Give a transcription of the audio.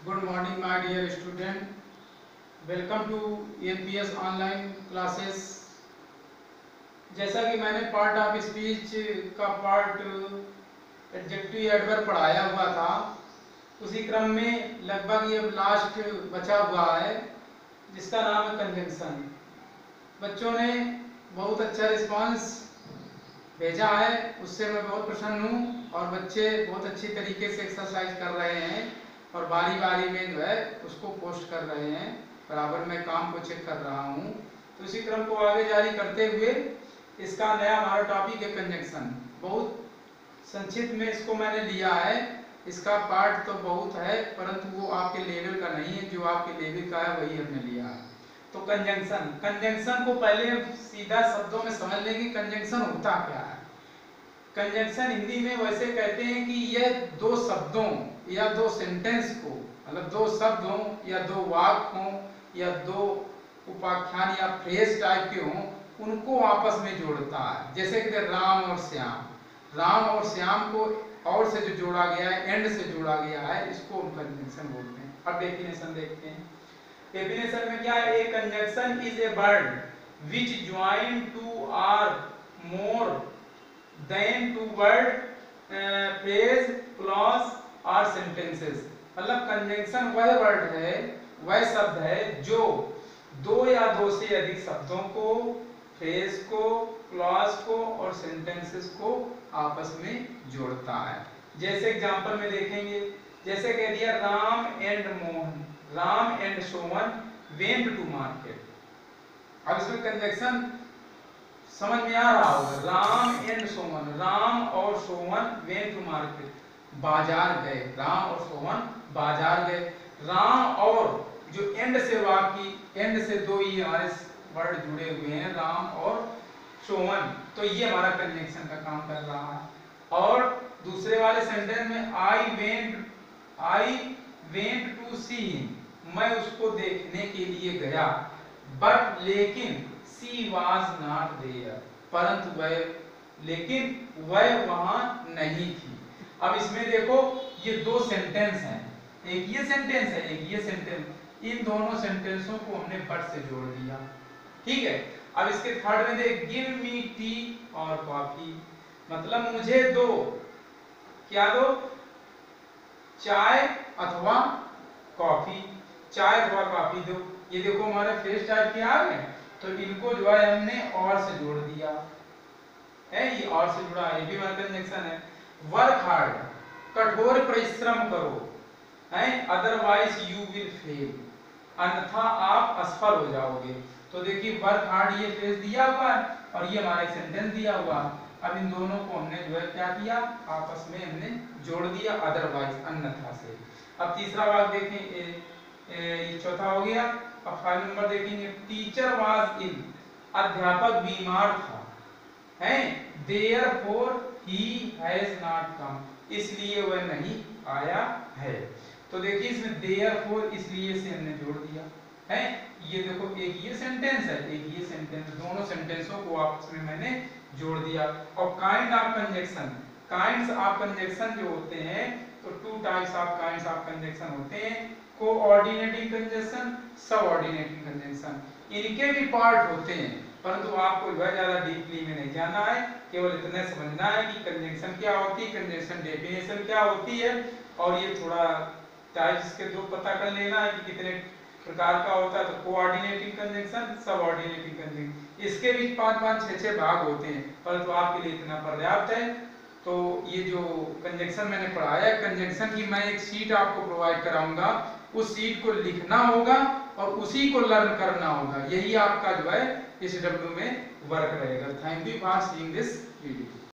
Good morning, my dear student. Welcome to NPS online classes. जैसा कि मैंने part of speech का part adjective adverb पढ़ाया हुआ था उसी क्रम में लगभग ये लास्ट बचा हुआ है जिसका नाम है कंजंक्शन बच्चों ने बहुत अच्छा रिस्पांस भेजा है उससे मैं बहुत प्रसन्न हूँ और बच्चे बहुत अच्छी तरीके से एक्सरसाइज कर रहे हैं और बारी बारी में जो है, उसको पोस्ट कर रहे हैं। बराबर मैं काम को चेक कर रहा हूँ। तो इसी क्रम को आगे जारी करते हुए, इसका नया हमारा टॉपिक है कंजंक्शन बहुत संक्षिप्त में इसको मैंने लिया है। इसका पार्ट तो बहुत है, परंतु वो आपके लेवल का नहीं है। जो आपके लेवल का है, वही हमने लिया है। तो कंजंक्शन कंजंक्शन को पहले सीधा शब्दों में समझ लेंगे कंजंक्शन होता क्या है। कंजंक्शन हिंदी में वैसे कहते हैं कि यह दो शब्दों या दो सेंटेंस को मतलब दो शब्द हों या दो वाक्य हों या दो उपाख्यान या फ्रेज टाइप के हों, उनको आपस में जोड़ता है। जैसे कि राम और श्याम। राम और श्याम को और से जो जोड़ा गया है एंड से जोड़ा गया है, इसको हम कंजंक्शन बोलते हैं। अब डेफिनेशन देखते हैं। डेफिनेशन में क्या है? A conjunction is a word which join two or then two word phrase clause और सेंटेंसेस मतलब कंजंक्शन वह वर्ड है, वह शब्द है जो दो या दो से अधिक शब्दों को फ्रेज को क्लॉज को और सेंटेंसेस को आपस में जोड़ता है। जैसे एग्जांपल में देखेंगे, जैसे कह दिया Ram and Mohan, Ram and Sovan went to market अब इसमें कंजंक्शन समझ में आ रहा होगा। राम एंड सोवन राम और सोवन वेंट टू मार्केट बाज़ार गए। राम और सोवन बाज़ार गए। राम और जो एंड से वाक्य एंड से दो ये हमारे वर्ड जुड़े हुए हैं, राम और सोवन तो ये हमारा कंजंक्शन का काम कर रहा है। और दूसरे वाले सेंटेंस में I went I went to see मैं उसको देखने के लिए गया। बट लेकिन सी वाज नॉट देयर परंतु वह, लेकिन वह वहाँ नहीं थी। अब इसमें देखो, ये दो सेंटेंस हैं। एक ये सेंटेंस है, एक ये सेंटेंस इन दोनों सेंटेंसों को हमने बट से जोड़ दिया। ठीक है? अब इसके थर्ड में देख गिव मी टी और कॉफ़ी मतलब मुझे दो। क्या दो? चाय अथवा कॉफ़ी चाय अथवा कॉफ़ी दो। ये देखो हमारे फेस टाइप के आ गए तो इनको जो है हमने और से जोड़ दिया। है, ये और से जुड़ा, ये भी हमारा कंजंक्शन है। वर्क हार्ड कठोर परिश्रम करो। है अदरवाइज़ यू विल फेल अन्यथा आप असफल हो जाओगे। तो देखिए वर्क हार्ड ये फ्रेज दिया हुआ और ये हमारा सेंटेंस दिया हुआ अब इन दोनों को हमने जो है क्या किया? आपस में हमने जोड़ दिया अदरवाइज़ अन्यथा से। अब तीसरा भाग देखें ये चौथा हो गया। अब फाइव नंबर देखेंगे। टीचर वाज इन अध्यापक बीमार था। हैं? Therefore he has not come इसलिए वह नहीं आया है। तो देखिए, इसमें देयरफॉर इसलिए से हमने जोड़ दिया। है? ये देखो, एक ये सेंटेंस है, एक ये सेंटेंस दोनों सेंटेंसों को आपस में मैंने जोड़ दिया। और kind of conjunction kinds of conjunction जो होते हैं तो two types of kinds of conjunction होते हैं कोऑर्डिनेटिंग कंजंक्शन सबऑर्डिनेटिंग कंजंक्शन इनके भी पार्ट होते हैं, परंतु आपको वह ज़्यादा डीपली में नहीं जाना है, केवल इतना समझना है कि कंजंक्शन क्या होती है कंजंक्शन डेफिनेशन क्या होती है, और ये थोड़ा टाइप्स के दो पता कर लेना है कि कितने प्रकार का होता है तो कोऑर्डिनेटिंग कंजंक्शन सबऑर्डिनेटिंग कंजंक्शन इसके भी पाँच पाँच छह छह भाग होते हैं, परंतु आपके लिए इतना पर्याप्त है। तो ये जो कंजेक्शन मैंने पढ़ाया कंजेक्शन की मैं एक सीट आपको प्रोवाइड कराऊँगा। उस सीट को लिखना होगा और उसी को लर्न करना होगा। यही आपका जो है, इस डब्ल्यू में वर्क रहेगा। Thank you for seeing this video